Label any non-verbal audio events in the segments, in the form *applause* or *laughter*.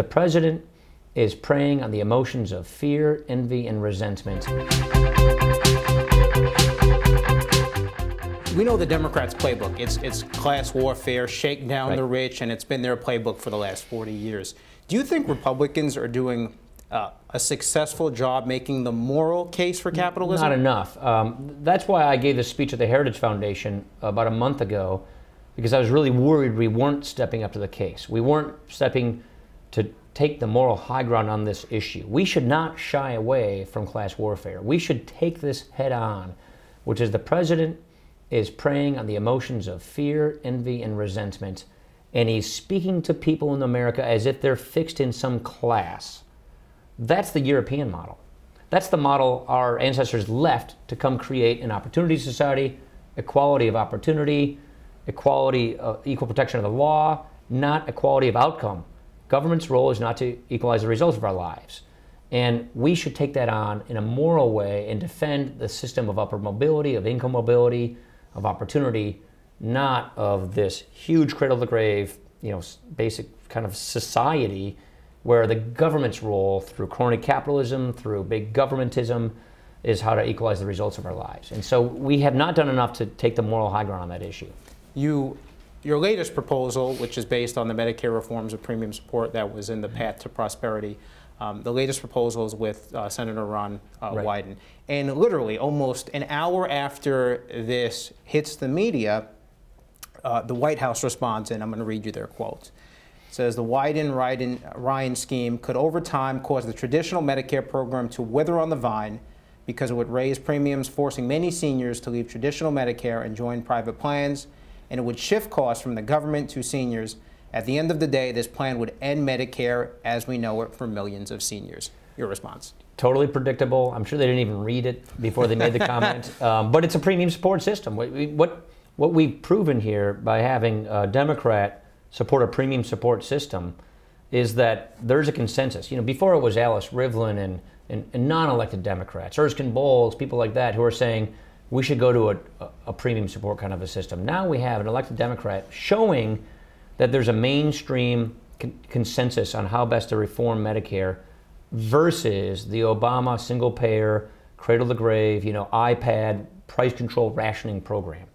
The president is preying on the emotions of fear, envy, and resentment. We know the Democrats' playbook. It's, it's class warfare, shake down Right. the rich, and it's been their playbook for the last 40 years. Do you think Republicans are doing uh, a successful job making the moral case for capitalism? Not enough. Um, that's why I gave this speech at the Heritage Foundation about a month ago, because I was really worried we weren't stepping up to the case. We weren't stepping to take the moral high ground on this issue. We should not shy away from class warfare. We should take this head on, which is the president is preying on the emotions of fear, envy, and resentment, and he's speaking to people in America as if they're fixed in some class. That's the European model. That's the model our ancestors left to come create an opportunity society, equality of opportunity, equality, uh, equal protection of the law, not equality of outcome. Government's role is not to equalize the results of our lives. And we should take that on in a moral way and defend the system of upward mobility, of income mobility, of opportunity, not of this huge cradle to grave, you know, basic kind of society where the government's role through crony capitalism, through big governmentism, is how to equalize the results of our lives. And so we have not done enough to take the moral high ground on that issue. You, your latest proposal, which is based on the Medicare reforms of premium support that was in the Path to Prosperity, um, the latest proposal is with uh, Senator Ron uh, Right. Wyden. And literally, almost an hour after this hits the media, uh, the White House responds, and I'm going to read you their quote. It says the Wyden Ryan, Ryan scheme could over time cause the traditional Medicare program to wither on the vine because it would raise premiums, forcing many seniors to leave traditional Medicare and join private plans, and it would shift costs from the government to seniors. At the end of the day, this plan would end Medicare as we know it for millions of seniors. Your response? Totally predictable. I'm sure they didn't even read it before they made the comment. *laughs* Um, but it's a premium support system. What, what, what we've proven here by having a Democrat support a premium support system is that there's a consensus. You know, before it was Alice Rivlin and, and, and non-elected Democrats, Erskine Bowles, people like that, who are saying we should go to a, a, premium support kind of a system. Now we have an elected Democrat showing that there's a mainstream con- consensus on how best to reform Medicare versus the Obama single payer, cradle to grave, you know, IPAB price control rationing program.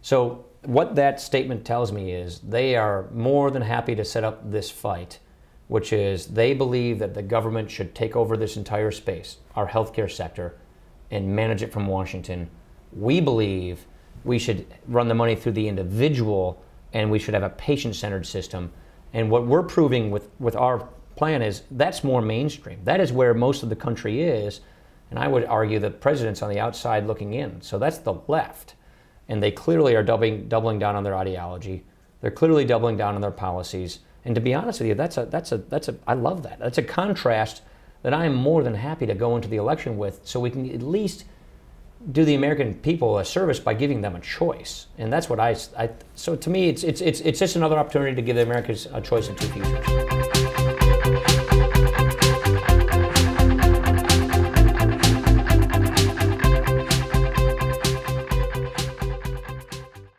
So what that statement tells me is they are more than happy to set up this fight, which is they believe that the government should take over this entire space, our healthcare sector, and manage it from Washington. We believe we should run the money through the individual and we should have a patient-centered system. And what we're proving with, with our plan is that's more mainstream. That is where most of the country is. And I would argue that the president's on the outside looking in. So that's the left. And they clearly are doubling, doubling down on their ideology. They're clearly doubling down on their policies. And to be honest with you, that's a, that's a, that's a, I love that. That's a contrast that I am more than happy to go into the election with so we can at least do the American people a service by giving them a choice. And that's what I, I so to me, it's, it's, it's, it's just another opportunity to give the Americans a choice of two futures.